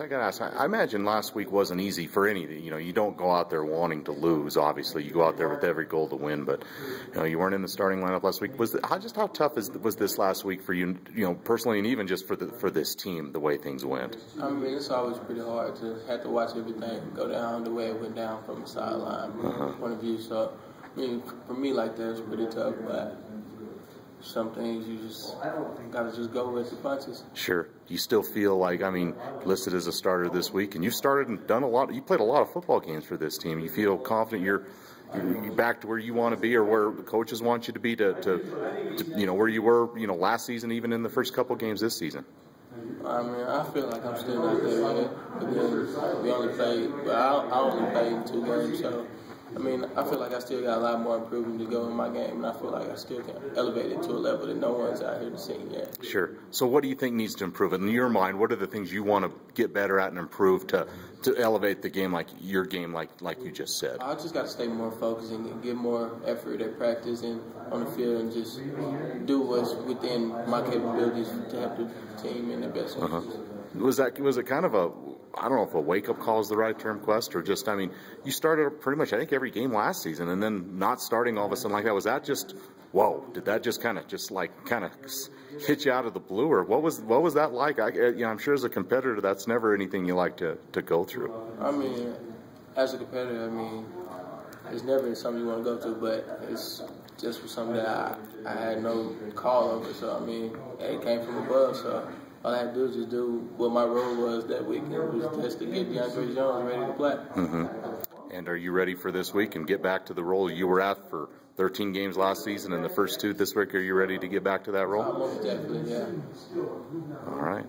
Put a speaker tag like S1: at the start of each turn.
S1: So I got to ask. I imagine last week wasn't easy for any. You know, you don't go out there wanting to lose. Obviously, you go out there with every goal to win. But you know, you weren't in the starting lineup last week. Was the, how just how tough is, was this last week for you? You know, personally, and even just for the for this team, the way things went.
S2: I mean, it's always pretty hard to have to watch everything go down the way it went down from a sideline uh-huh. point of view. So, I mean, for me, like that, it's pretty tough. But some things you just gotta just go with the punches.
S1: Sure. You still feel like I mean, listed as a starter this week, and you've started and done a lot. You played a lot of football games for this team. You feel confident you're. You're back to where you want to be, or where the coaches want you to be, to, to, to you know where you were, you know, last season, even in the first couple games this season.
S2: I mean, I feel like I'm still not there yet. Because we only played, but I, I only played two games, so I mean, I feel like I still got a lot more improvement to go in my game, and I feel like I still can elevate it to a level that no one's out here to see yet.
S1: Sure. So, what do you think needs to improve? In your mind, what are the things you want to get better at and improve to to elevate the game, like your game, like like you just said?
S2: I just got to stay more focused and get more effort at practice and on the field, and just do what's within my capabilities to help the team in the best. Uh-huh.
S1: Was that was it kind of a I don't know if a wake up call is the right term, Quest, or just, I mean, you started pretty much, I think, every game last season, and then not starting all of a sudden like that. Was that just, whoa? Did that just kind of, just like, kind of hit you out of the blue, or what was, what was that like? I, you know, I'm sure as a competitor, that's never anything you like to, to go through.
S2: I mean, as a competitor, I mean, it's never something you want to go to, but it's just for something that I, I had no call over. So I mean, it came from above. So all I had to do was just do what my role was that weekend, was just to get DeAndre Jones ready to play.
S1: Mm-hmm. And are you ready for this week and get back to the role you were at for 13 games last season and the first two this week? Are you ready to get back to that role?
S2: Definitely, yeah.
S1: All right.